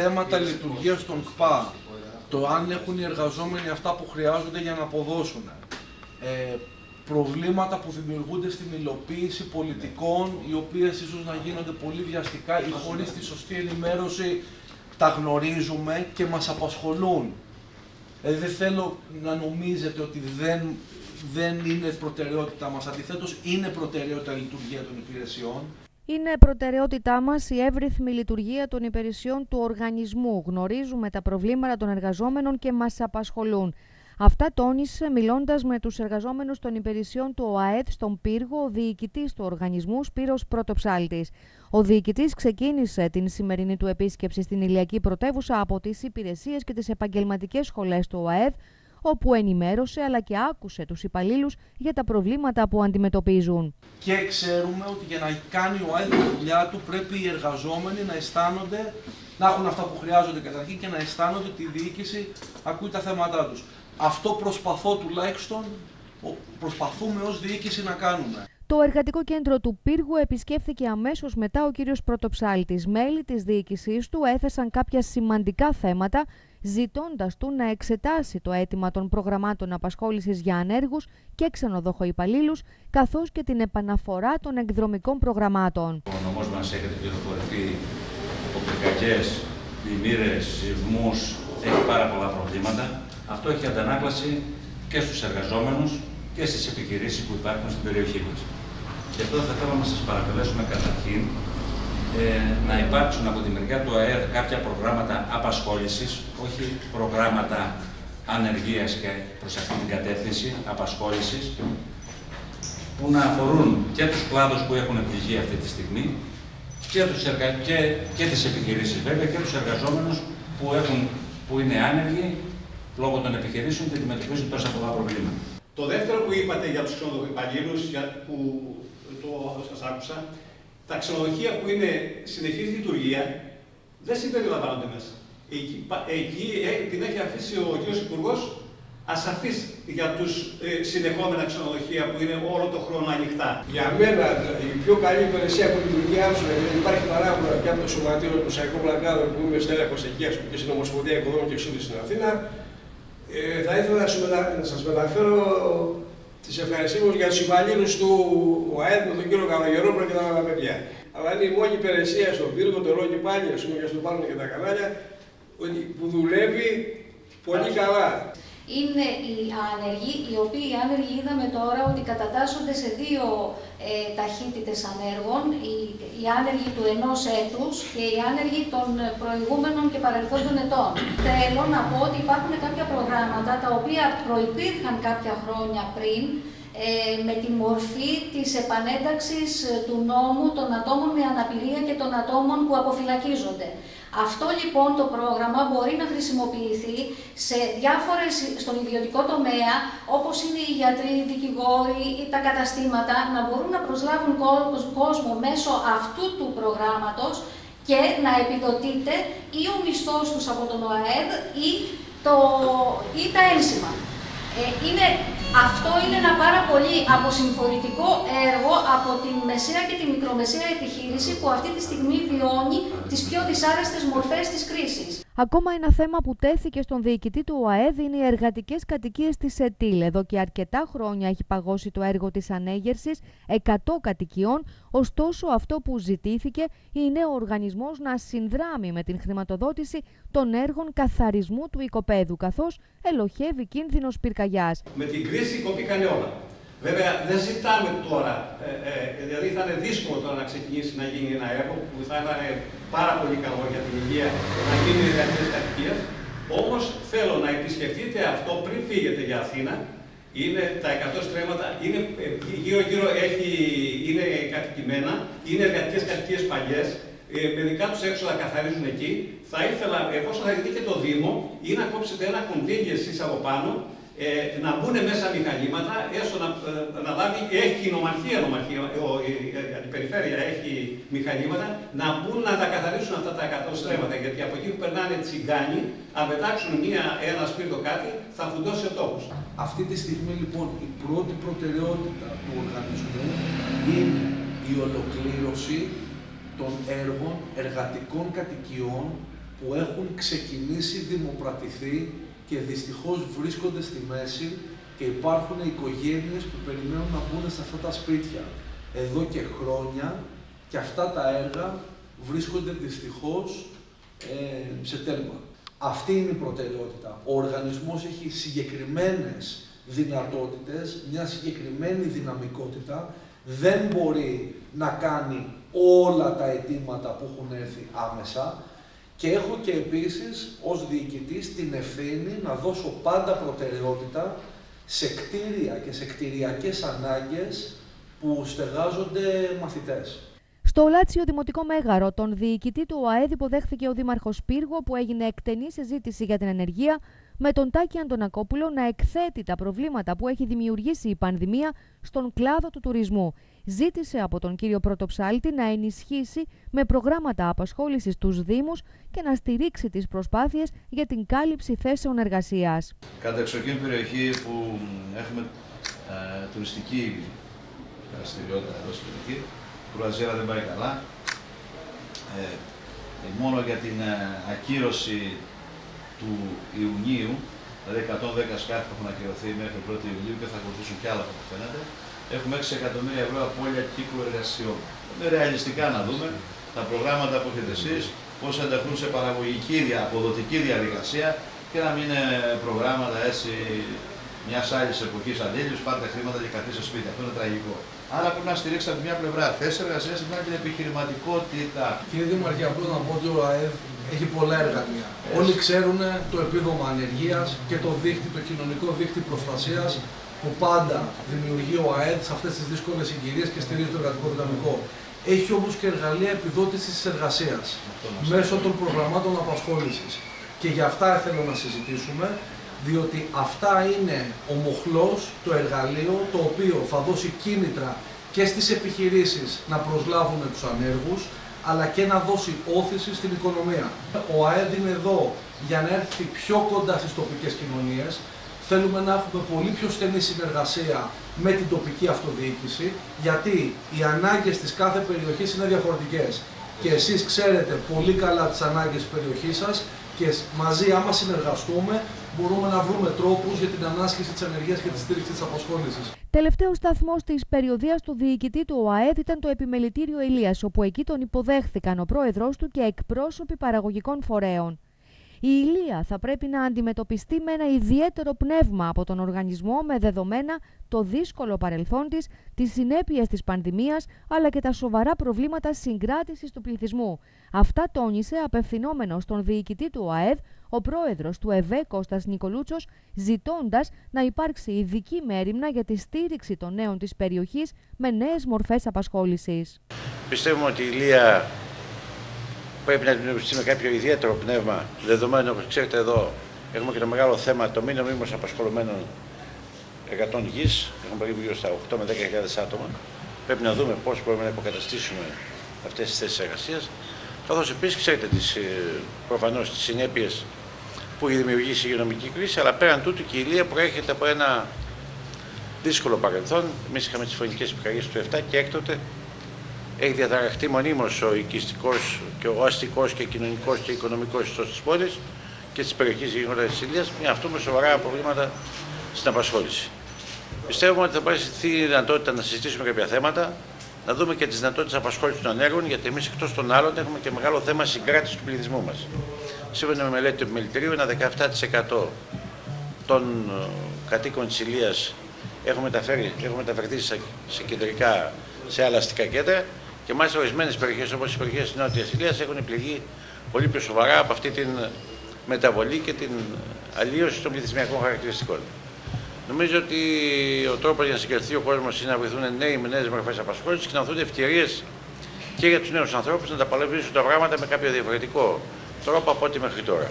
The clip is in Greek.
θέματα λειτουργίας των ΚΠΑ, το αν έχουν οι εργαζόμενοι αυτά που χρειάζονται για να αποδώσουν, ε, προβλήματα που δημιουργούνται στην υλοποίηση πολιτικών, οι οποίες ίσως να γίνονται πολύ βιαστικά ή χωρίς τη σωστή ενημέρωση, τα γνωρίζουμε και μας απασχολούν. Ε, δεν θέλω να νομίζετε ότι δεν, δεν είναι προτεραιότητά μας. Αντιθέτως, είναι προτεραιότητα η λειτουργία των υπηρεσιών. Είναι προτεραιότητά μας η εύρυθμη λειτουργία των υπηρεσιών του οργανισμού. Γνωρίζουμε τα προβλήματα των εργαζόμενων και μας απασχολούν. Αυτά τόνισε μιλώντας με τους εργαζόμενους των υπηρεσιών του ΟΑΕΔ στον πύργο ο διοικητής του οργανισμού Σπύρος Πρωτοψάλτης. Ο διοικητής ξεκίνησε την σημερινή του επίσκεψη στην ηλιακή πρωτεύουσα από τις υπηρεσίες και τις επαγγελματικές σχολές του ΟΑΕΔ, όπου ενημέρωσε αλλά και άκουσε τους υπαλλήλους για τα προβλήματα που αντιμετωπίζουν. Και ξέρουμε ότι για να κάνει ο ΑΕΔ τη δουλειά του πρέπει οι εργαζόμενοι να αισθάνονται, να έχουν αυτά που χρειάζονται καταρχήν και να αισθάνονται ότι η διοίκηση ακούει τα θέματά τους. Αυτό προσπαθώ τουλάχιστον, προσπαθούμε ως διοίκηση να κάνουμε. Το εργατικό κέντρο του Πύργου επισκέφθηκε αμέσως μετά ο κύριος Πρωτοψάλτης. Μέλη της διοίκησής του έθεσαν κάποια σημαντικά θέματα, ζητώντας του να εξετάσει το αίτημα των προγραμμάτων απασχόλησης για ανέργους και ξενοδόχο υπαλλήλους, καθώς και την επαναφορά των εκδρομικών προγραμμάτων. Ο νομός μας έχετε πληροφορηθεί από πυρκαγιές, πλημμύρες, σεισμούς, έχει πάρα πολλά προβλήματα. Αυτό έχει αντανάκλαση και στους εργαζόμενους και στις επιχειρήσεις που υπάρχουν στην περιοχή μας. Και αυτό θα θέλαμε να σας παρακαλέσουμε καταρχήν ε, να υπάρξουν από τη μεριά του ΑΕΔ κάποια προγράμματα απασχόλησης, όχι προγράμματα ανεργίας και προς αυτή την κατεύθυνση απασχόλησης, που να αφορούν και τους κλάδους που έχουν πληγεί αυτή τη στιγμή και, τους εργα... και, και τις επιχειρήσεις βέβαια και τους εργαζόμενους που, έχουν, που είναι άνεργοι λόγω των επιχειρήσεων και αντιμετωπίζουν τόσα πολλά προβλήματα. Το δεύτερο που είπατε για τους ξενοδοχειοπαλλήλους, που το σας άκουσα, τα ξενοδοχεία που είναι συνεχής λειτουργία δεν συμπεριλαμβάνονται μέσα. Εκεί, εκεί ε, την έχει αφήσει ο κ. Υπουργός ασαφής για τους ε, συνεχόμενα ξενοδοχεία που είναι όλο το χρόνο ανοιχτά. Για μένα η πιο καλή υπηρεσία που λειτουργεί άψογα γιατί υπάρχει παράγωγα και από το Σωματείο του Σαϊκού Πλακάδων που είμαι στέλεχος εκεί, ας πούμε και στην Ομοσπονδία Οικοδόμων και Εξούδη στην Αθήνα. Ε, θα ήθελα να, σας μεταφέρω τις ευχαριστίε για τους υπαλλήλους του ΟΑΕΔ με τον κύριο Καλογερόπουλο και τα άλλα παιδιά. Αλλά είναι η μόνη υπηρεσία στον πύργο, το λέω και πάλι, ας πούμε, και στο πάνω και τα κανάλια, που δουλεύει πολύ καλά. Είναι οι άνεργοι, οι οποίοι οι άνεργοι είδαμε τώρα ότι κατατάσσονται σε δύο ε, ταχύτητες ανέργων, οι, οι άνεργοι του ενός έτους και οι άνεργοι των προηγούμενων και παρελθόντων ετών. Θέλω να πω ότι υπάρχουν κάποια προγράμματα τα οποία προϋπήρχαν κάποια χρόνια πριν, ε, με τη μορφή της επανένταξης του νόμου των ατόμων με αναπηρία και των ατόμων που αποφυλακίζονται. Αυτό λοιπόν το πρόγραμμα μπορεί να χρησιμοποιηθεί σε διάφορες, στον ιδιωτικό τομέα, όπως είναι οι γιατροί, οι δικηγόροι ή τα καταστήματα, να μπορούν να προσλάβουν κόσμο μέσω αυτού του προγράμματος και να επιδοτείται ή ο μισθός τους από τον ΟΑΕΔ ή, το, ή τα ένσημα. Ε, είναι αυτό είναι ένα πάρα πολύ αποσυμφορητικό έργο από τη μεσαία και τη μικρομεσαία επιχείρηση που αυτή τη στιγμή βιώνει τις πιο δυσάρεστες μορφές της κρίσης. Ακόμα ένα θέμα που τέθηκε στον διοικητή του ΟΑΕΔ είναι οι εργατικές κατοικίες της ΕΤΙΛ. Εδώ και αρκετά χρόνια έχει παγώσει το έργο της ανέγερσης 100 κατοικιών. Ωστόσο, αυτό που ζητήθηκε είναι ο οργανισμός να συνδράμει με την χρηματοδότηση των έργων καθαρισμού του οικοπαίδου, καθώς ελοχεύει κίνδυνος πυρκαγιάς. Με την κρίση κοπήκαν όλα. Βέβαια, δεν ζητάμε τώρα, ε, ε, δηλαδή θα είναι δύσκολο τώρα να ξεκινήσει να γίνει ένα έργο που θα ήταν πάρα πολύ καλό για την υγεία να γίνει εργατικέ κατοικίε. Όμως θέλω να επισκεφτείτε αυτό πριν φύγετε για Αθήνα. Είναι τα 100 στρέμματα, είναι γύρω-γύρω είναι κατοικημένα, είναι εργατικές κατοικίες παλιές, ε, με δικά τους έξοδα καθαρίζουν εκεί. Θα ήθελα, εφόσον θα δείτε το Δήμο, ή να κόψετε ένα κονδύλι εσείς από πάνω ε, να μπουν μέσα μηχανήματα, έστω να, ε, να λάβει, έχει η νομαρχία, νομαρχία η, η, περιφέρεια έχει μηχανήματα, να μπουν να τα καθαρίσουν αυτά τα 100 στρέμματα. Γιατί από εκεί που περνάνε τσιγκάνοι, αν πετάξουν μία, ένα σπίρτο κάτι, θα φουντώσει ο τόπος. Αυτή τη στιγμή λοιπόν η πρώτη προτεραιότητα του οργανισμού είναι η ολοκλήρωση των έργων εργατικών κατοικιών που έχουν ξεκινήσει δημοπρατηθεί και δυστυχώς βρίσκονται στη μέση και υπάρχουν οικογένειες που περιμένουν να μπουν σε αυτά τα σπίτια εδώ και χρόνια και αυτά τα έργα βρίσκονται δυστυχώς ε, σε τέλμα. Αυτή είναι η προτεραιότητα. Ο οργανισμός έχει συγκεκριμένες δυνατότητες, μια συγκεκριμένη δυναμικότητα, δεν μπορεί να κάνει όλα τα αιτήματα που έχουν έρθει άμεσα και έχω και επίσης ως διοικητής την ευθύνη να δώσω πάντα προτεραιότητα σε κτίρια και σε κτηριακές ανάγκες που στεγάζονται μαθητές. Στο Λάτσιο Δημοτικό Μέγαρο, τον διοικητή του ΟΑΕΔ υποδέχθηκε ο Δήμαρχος Πύργο, που έγινε εκτενή συζήτηση για την ενεργεία, με τον Τάκη Αντωνακόπουλο να εκθέτει τα προβλήματα που έχει δημιουργήσει η πανδημία στον κλάδο του τουρισμού. Ζήτησε από τον κύριο Πρωτοψάλτη να ενισχύσει με προγράμματα απασχόλησης τους Δήμους και να στηρίξει τις προσπάθειες για την κάλυψη θέσεων εργασίας. Κατά εξοχήν περιοχή που έχουμε ε, τουριστική δραστηριότητα εδώ στην περιοχή, κρουαζιέρα δεν πάει καλά. Ε, μόνο για την ε, ακύρωση του Ιουνίου, δηλαδή 110 σκάφη που έχουν ακυρωθεί μέχρι τον 1η Ιουλίου και θα ακολουθήσουν κι άλλα από φαίνεται, έχουμε 6 εκατομμύρια ευρώ απώλεια κύκλου εργασιών. Είναι ρεαλιστικά να δούμε τα προγράμματα που έχετε εσείς, πώς ενταχθούν σε παραγωγική, αποδοτική διαδικασία και να μην είναι προγράμματα έτσι μιας άλλης εποχής αντίληψης, πάρτε χρήματα και καθίστε σπίτι. Αυτό είναι τραγικό. Άρα πρέπει να στηρίξετε από μια πλευρά θέσεις εργασίας και την επιχειρηματικότητα. Κύριε Δήμαρχε, απλώς να πω ότι ο ΑΕΔ έχει πολλά εργαλεία. Όλοι ξέρουν το επίδομα ανεργίας και το δίκτυο, το κοινωνικό δίκτυο προστασίας που πάντα δημιουργεί ο ΑΕΔ σε αυτές τις δύσκολες συγκυρίες και στηρίζει το εργατικό δυναμικό. Έχει όμως και εργαλεία επιδότησης της εργασίας μέσω των προγραμμάτων απασχόλησης. Και για αυτά θέλω να συζητήσουμε διότι αυτά είναι ο μοχλός, το εργαλείο, το οποίο θα δώσει κίνητρα και στις επιχειρήσεις να προσλάβουν τους ανέργους, αλλά και να δώσει όθηση στην οικονομία. Ο ΑΕΔ είναι εδώ για να έρθει πιο κοντά στις τοπικές κοινωνίες. Θέλουμε να έχουμε πολύ πιο στενή συνεργασία με την τοπική αυτοδιοίκηση, γιατί οι ανάγκες της κάθε περιοχής είναι διαφορετικές. Και εσείς ξέρετε πολύ καλά τις ανάγκες της περιοχής σας και μαζί άμα συνεργαστούμε μπορούμε να βρούμε τρόπους για την ανάσχεση της ανεργίας και τη στήριξη της απασχόλησης. Τελευταίο σταθμός της περιοδίας του διοικητή του ΟΑΕΔ ήταν το επιμελητήριο Ηλίας, όπου εκεί τον υποδέχθηκαν ο πρόεδρός του και εκπρόσωποι παραγωγικών φορέων. Η ηλία θα πρέπει να αντιμετωπιστεί με ένα ιδιαίτερο πνεύμα από τον οργανισμό με δεδομένα το δύσκολο παρελθόν της, τις συνέπειες της πανδημίας αλλά και τα σοβαρά προβλήματα συγκράτησης του πληθυσμού. Αυτά τόνισε απευθυνόμενος στον διοικητή του ΟΑΕΔ, ο πρόεδρος του ΕΒΕ Κώστας Νικολούτσος, ζητώντας να υπάρξει ειδική μέρημνα για τη στήριξη των νέων της περιοχής με νέες μορφές απασχόλησης. Πιστεύουμε ότι η Ηλία πρέπει να αντιμετωπιστεί με κάποιο ιδιαίτερο πνεύμα, δεδομένου όπως ξέρετε εδώ έχουμε και το μεγάλο θέμα το μήνυμα μήμος απασχολουμένων εργατών γης. Έχουμε περίπου γύρω στα 8 με 10.000 άτομα. Πρέπει να δούμε πώς μπορούμε να υποκαταστήσουμε αυτές τις θέσεις εργασίας. Καθώς επίσης ξέρετε τις ε, προφανώς τις συνέπειες που έχει δημιουργήσει η υγειονομική κρίση, αλλά πέραν τούτου και η Ηλία προέρχεται από ένα δύσκολο παρελθόν. Εμείς είχαμε τις φωνικές επικαρίε του 7 και έκτοτε έχει διαταραχτεί μονίμως ο οικιστικός και ο αστικός και κοινωνικός και οικονομικός ιστός της πόλης και της περιοχής Γίγοντας της Ηλίας, με αυτό με σοβαρά προβλήματα στην απασχόληση. Πιστεύουμε ότι θα πάρει η δυνατότητα να συζητήσουμε κάποια θέματα, να δούμε και τις δυνατότητες απασχόλησης των ανέργων, γιατί εμείς εκτός των άλλων έχουμε και μεγάλο θέμα συγκράτησης του πληθυσμού μας. Σύμφωνα με μελέτη του επιμελητηρίου, ένα 17% των ε, κατοίκων της Ηλία έχουν, έχουν μεταφερθεί σε κεντρικά, σε άλλα αστικά κέντρα και μάλιστα ορισμένες περιοχές όπως οι περιοχές της Νότιας Ηλία έχουν πληγεί πολύ πιο σοβαρά από αυτή την μεταβολή και την αλλίωση των πληθυσμιακών χαρακτηριστικών. Νομίζω ότι ο τρόπος για να συγκεντρωθεί ο κόσμος είναι να βρεθούν νέοι με νέες μορφές απασχόλησης και να δοθούν ευκαιρίες και για τους νέους ανθρώπους να τα παλαιοποιήσουν τα πράγματα με κάποιο διαφορετικό τρόπο από ό,τι μέχρι τώρα.